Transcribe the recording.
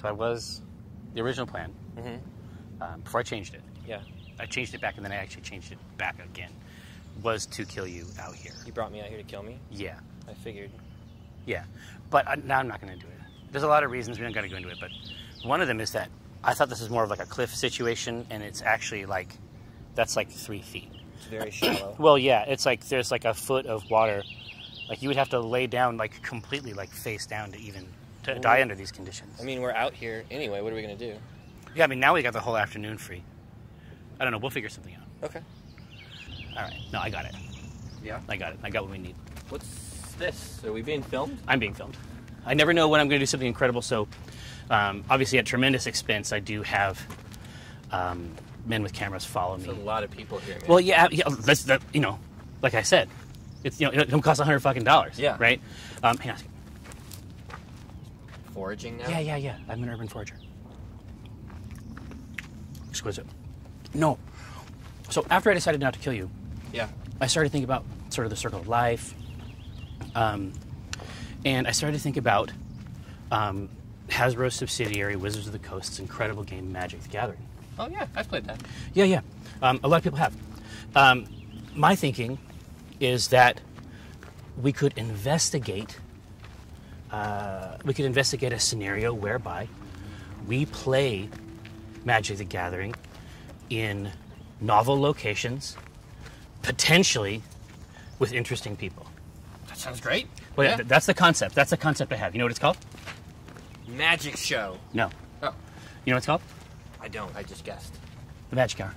So I was the original plan Mm-hmm. um, before I changed it. Yeah. I changed it back, and then I actually changed it back again. Was to kill you out here. You brought me out here to kill me. Yeah, I figured. yeah. But uh, now I'm not going to do it. There's a lot of reasons we don't got to go into it, but one of them is that I thought this was more of like a cliff situation, and it's actually like that's like three feet. It's very shallow. Well, yeah, it's like there's like a foot of water. Like you would have to lay down like completely like face down to even to die under these conditions. I mean, we're out here anyway. What are we gonna do? yeah, I mean now we got the whole afternoon free. I don't know. We'll figure something out. Okay. All right. No, I got it. Yeah. I got it. I got what we need. What's this? Are we being filmed? I'm being filmed. I never know when I'm going to do something incredible. So, um, obviously, at tremendous expense, I do have um, men with cameras follow There's me. a lot of people here. Man. Well, yeah, yeah. That's the you know, like I said, it's you know, it don't cost a hundred fucking dollars. Yeah. Right. Um, hang on. Foraging now. Yeah, yeah, yeah. I'm an urban forager. Exquisite. No. So after I decided not to kill you, Yeah. I started to think about sort of the circle of life, um, and I started to think about um, Hasbro's subsidiary, Wizards of the Coast's incredible game Magic: The Gathering. Oh yeah, I've played that. Yeah, yeah. Um, a lot of people have. Um, my thinking is that we could investigate. Uh, we could investigate a scenario whereby we play Magic: The Gathering in novel locations, potentially with interesting people. That sounds great. Well, yeah. th- that's the concept. That's the concept I have. You know what it's called? Magic show. No. Oh, You know what it's called? I don't. I just guessed. The Magic Hour.